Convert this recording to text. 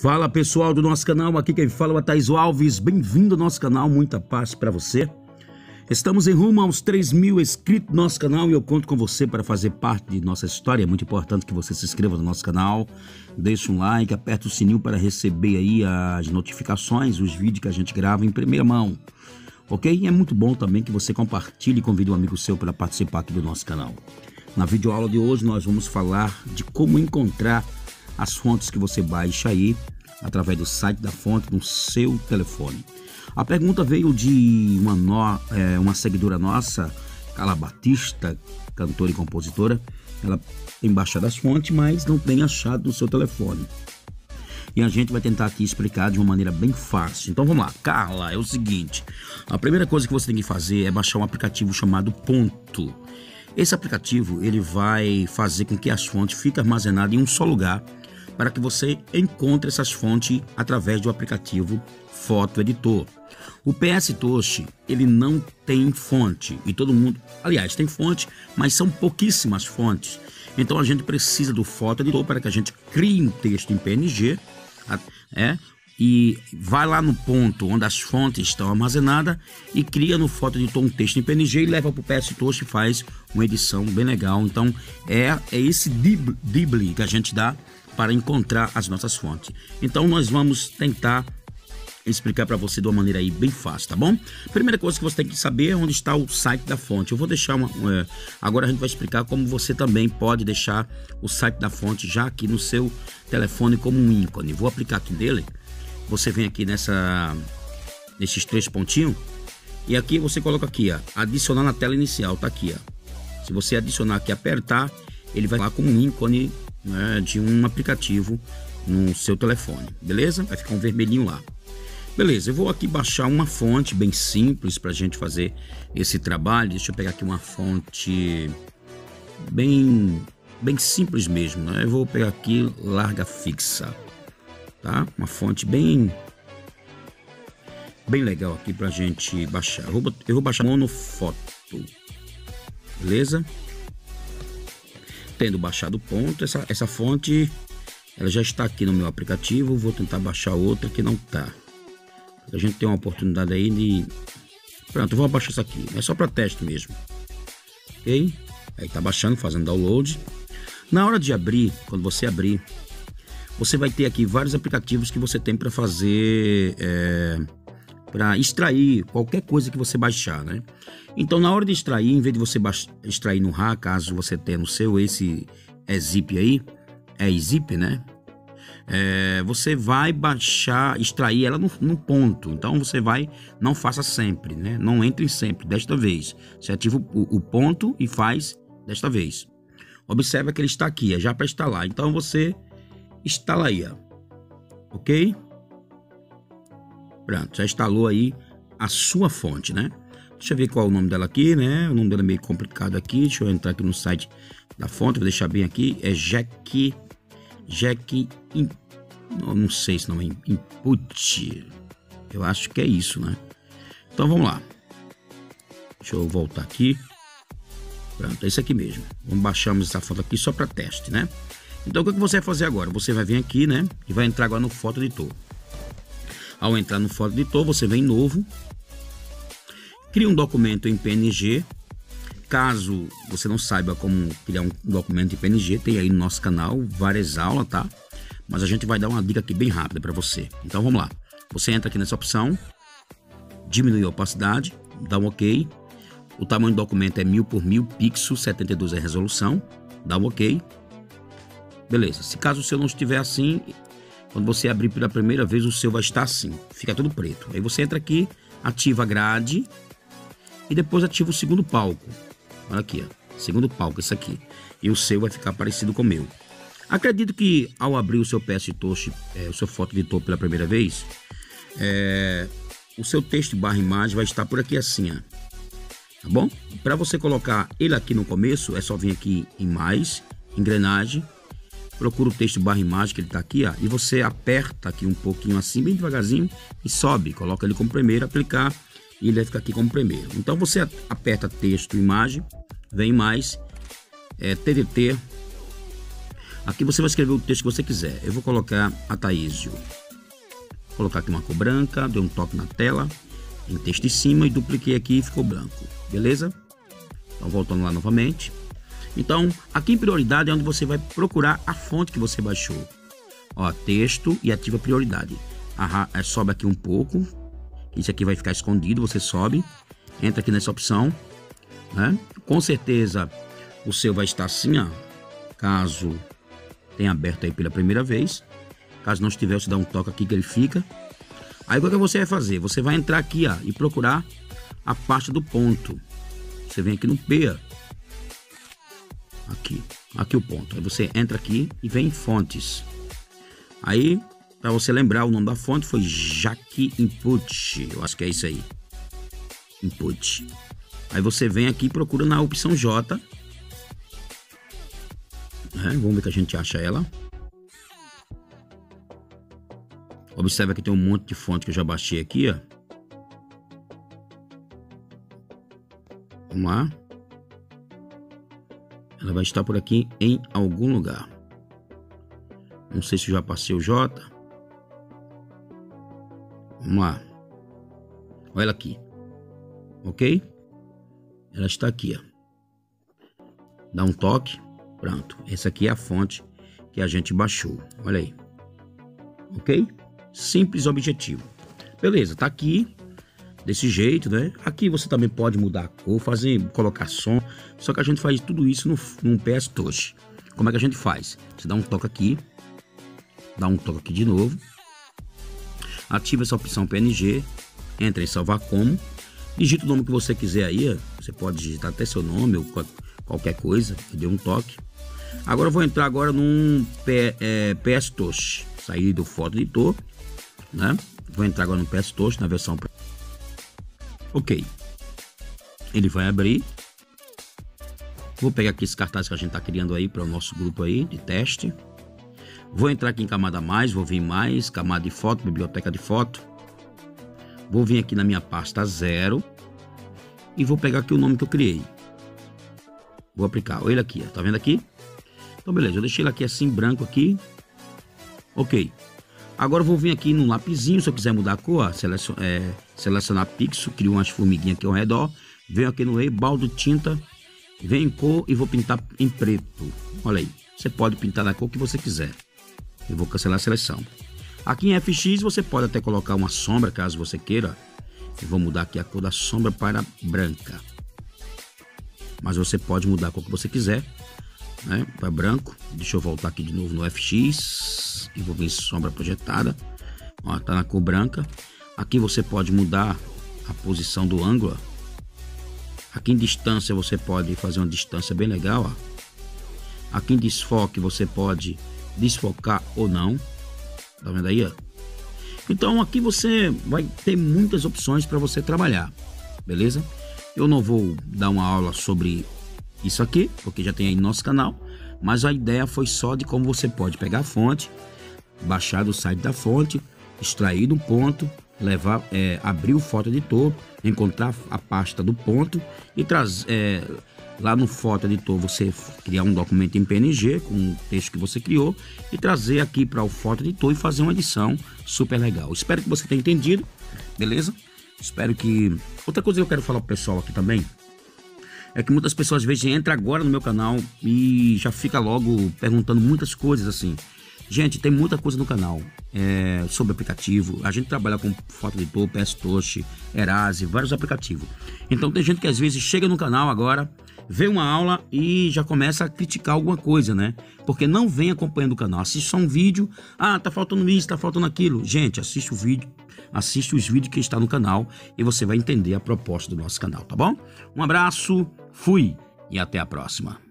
Fala pessoal do nosso canal, aqui quem fala é o Thaís Alves, bem-vindo ao nosso canal, muita paz para você. Estamos em rumo aos 3 mil inscritos no nosso canal e eu conto com você para fazer parte de nossa história. É muito importante que você se inscreva no nosso canal, deixe um like, aperte o sininho para receber aí as notificações, os vídeos que a gente grava em primeira mão. Ok? E é muito bom também que você compartilhe e convide um amigo seu para participar aqui do nosso canal. Na videoaula de hoje nós vamos falar de como encontrar as fontes que você baixa aí através do site da fonte no seu telefone. A pergunta veio de uma, no, é, uma seguidora nossa, Carla Batista, cantora e compositora. Ela tem baixado as fontes, mas não tem achado no seu telefone. E a gente vai tentar aqui explicar de uma maneira bem fácil. Então vamos lá, Carla, é o seguinte: a primeira coisa que você tem que fazer é baixar um aplicativo chamado Ponto. Esse aplicativo ele vai fazer com que as fontes fiquem armazenadas em um só lugar para que você encontre essas fontes através do aplicativo Foto Editor. O PS Toast, ele não tem fonte e todo mundo, aliás, tem fonte, mas são pouquíssimas fontes. Então a gente precisa do Foto Editor para que a gente crie um texto em PNG, é, e vai lá no ponto onde as fontes estão armazenadas e cria no Foto Editor um texto em PNG e leva para o PS Toast e faz uma edição bem legal. Então é, é esse dibli que a gente dá para encontrar as nossas fontes. Então nós vamos tentar explicar para você de uma maneira aí bem fácil, tá bom? Primeira coisa que você tem que saber é onde está o site da fonte. Eu vou deixar uma. É, agora a gente vai explicar como você também pode deixar o site da fonte já aqui no seu telefone como um ícone. Vou aplicar aqui nele. Você vem aqui nessa, nesses três pontinhos e aqui você coloca aqui, ó, adicionar na tela inicial, tá aqui, ó. Se você adicionar aqui, apertar, ele vai lá como um ícone né, de um aplicativo no seu telefone, beleza? Vai ficar um vermelhinho lá. Beleza, eu vou aqui baixar uma fonte bem simples para a gente fazer esse trabalho. Deixa eu pegar aqui uma fonte bem, bem simples mesmo. Né? Eu vou pegar aqui larga fixa, tá? Uma fonte bem, bem legal aqui para a gente baixar. Eu vou, eu vou baixar monofoto, beleza? Tendo baixado o ponto, essa, essa fonte ela já está aqui no meu aplicativo. Vou tentar baixar outra que não está. A gente tem uma oportunidade aí de. Pronto, vou abaixar isso aqui. É só para teste mesmo. Ok? Aí tá baixando, fazendo download. Na hora de abrir, quando você abrir, você vai ter aqui vários aplicativos que você tem para fazer. É, para extrair qualquer coisa que você baixar, né? Então, na hora de extrair, em vez de você extrair no RAR, caso você tenha no seu esse é zip aí, é zip, né? É, você vai baixar, extrair ela no, no, ponto. Então você vai, não faça sempre, né? Não entre sempre, desta vez. Você ativa o, o ponto e faz desta vez. Observa que ele está aqui, é já para instalar. Então você instala aí, ó. ok? Pronto, já instalou aí a sua fonte, né? Deixa eu ver qual é o nome dela aqui, né? O nome dela é meio complicado aqui. Deixa eu entrar aqui no site da fonte, vou deixar bem aqui. É Jack. Jack. In, não, sei se não é input. Eu acho que é isso, né? Então vamos lá. Deixa eu voltar aqui. Pronto, é isso aqui mesmo. Vamos baixarmos essa foto aqui só para teste, né? Então o que você vai fazer agora? Você vai vir aqui, né? E vai entrar agora no foto editor. Ao entrar no foto editor, você vem novo Cria um documento em PNG. Caso você não saiba como criar um documento em PNG, tem aí no nosso canal várias aulas, tá? Mas a gente vai dar uma dica aqui bem rápida para você. Então vamos lá. Você entra aqui nessa opção, diminui a opacidade, dá um OK. O tamanho do documento é 1000 por 1000 pixels, 72 é a resolução, dá um OK. Beleza. Se caso o seu não estiver assim, quando você abrir pela primeira vez, o seu vai estar assim, fica tudo preto. Aí você entra aqui, ativa a grade, e depois ativa o segundo palco. Olha aqui, ó, segundo palco, esse aqui. E o seu vai ficar parecido com o meu. Acredito que ao abrir o seu PS Touch, é, o seu foto editor pela primeira vez, é, o seu texto barra imagem vai estar por aqui assim, ó. Tá bom? Para você colocar ele aqui no começo, é só vir aqui em mais, engrenagem, procura o texto barra imagem que ele está aqui, ó, e você aperta aqui um pouquinho assim, bem devagarzinho, e sobe, coloca ele como primeiro, aplicar e ele vai ficar aqui como primeiro. Então você aperta texto, imagem, vem mais, é, TDT, Aqui você vai escrever o texto que você quiser. Eu vou colocar Ataísio. Vou colocar aqui uma cor branca, dei um toque na tela, em texto em cima e dupliquei aqui e ficou branco. Beleza? Então voltando lá novamente. Então, aqui em prioridade é onde você vai procurar a fonte que você baixou. Ó, texto e ativa prioridade. É, sobe aqui um pouco. Isso aqui vai ficar escondido, você sobe. Entra aqui nessa opção. Né? Com certeza o seu vai estar assim, ó. Caso tenha aberto aí pela primeira vez. Caso não estiver, você dá um toque aqui que ele fica. Aí o que você vai fazer? Você vai entrar aqui ó, e procurar a parte do ponto. Você vem aqui no P. Ó. Aqui. Aqui o ponto. Aí você entra aqui e vem em fontes. Aí, para você lembrar, o nome da fonte foi Jaque Input. Eu acho que é isso aí. Input. Aí você vem aqui e procura na opção J. É, vamos ver que a gente acha ela. Observe que tem um monte de fonte que eu já baixei aqui, ó. Vamos lá. Ela vai estar por aqui em algum lugar. Não sei se já passei o J. Vamos lá. Olha ela aqui. Ok? Ela está aqui, ó. Dá um toque. Pronto. Essa aqui é a fonte que a gente baixou. Olha aí. Ok? Simples objetivo. Beleza, tá aqui desse jeito, né? Aqui você também pode mudar a cor, fazer, colocar som. Só que a gente faz tudo isso no, num PS Touch. Como é que a gente faz? Você dá um toque aqui, dá um toque aqui de novo, ativa essa opção PNG, entra em salvar como, digita o nome que você quiser aí, você pode digitar até seu nome ou qualquer coisa, dê um toque. Agora eu vou entrar agora num é, PS Touch, sair do foto editor, né? Vou entrar agora no PS Touch na versão Ok. Ele vai abrir. Vou pegar aqui esse cartaz que a gente está criando aí para o nosso grupo aí de teste. Vou entrar aqui em camada mais, vou vir mais, camada de foto, biblioteca de foto. Vou vir aqui na minha pasta zero e vou pegar aqui o nome que eu criei. Vou aplicar ele aqui, ó. tá vendo aqui? Então beleza, eu deixei ele aqui assim branco aqui. Ok. Agora eu vou vir aqui no lapisinho, se eu quiser mudar a cor, selecionar, é, selecionar pixel, crio umas formiguinhas aqui ao redor. Venho aqui no baldo tinta, venho em cor e vou pintar em preto. Olha aí, você pode pintar da cor que você quiser. Eu vou cancelar a seleção. Aqui em FX você pode até colocar uma sombra, caso você queira. Eu vou mudar aqui a cor da sombra para branca. Mas você pode mudar a cor que você quiser, né? Para branco. Deixa eu voltar aqui de novo no FX e vou ver sombra projetada. Ó, tá na cor branca. Aqui você pode mudar a posição do ângulo. Aqui em distância você pode fazer uma distância bem legal, ó. Aqui em desfoque você pode desfocar ou não. Tá vendo aí, ó? Então aqui você vai ter muitas opções para você trabalhar, beleza? Eu não vou dar uma aula sobre isso aqui, porque já tem aí no nosso canal, mas a ideia foi só de como você pode pegar a fonte, baixar do site da fonte, extrair do ponto, levar, é, abrir o foto editor, encontrar a pasta do ponto e trazer é, Lá no Foto Editor você criar um documento em PNG com o texto que você criou e trazer aqui para o Foto Editor e fazer uma edição super legal. Espero que você tenha entendido, beleza? Espero que... Outra coisa que eu quero falar pro pessoal aqui também é que muitas pessoas às vezes entram agora no meu canal e já fica logo perguntando muitas coisas assim. Gente, tem muita coisa no canal é, sobre aplicativo. A gente trabalha com Foto Editor, PS Touch, Erase, vários aplicativos. Então tem gente que às vezes chega no canal agora vê uma aula e já começa a criticar alguma coisa, né? Porque não vem acompanhando o canal. Assiste só um vídeo, ah, tá faltando isso, tá faltando aquilo. Gente, assiste o vídeo, assiste os vídeos que está no canal e você vai entender a proposta do nosso canal, tá bom? Um abraço, fui e até a próxima.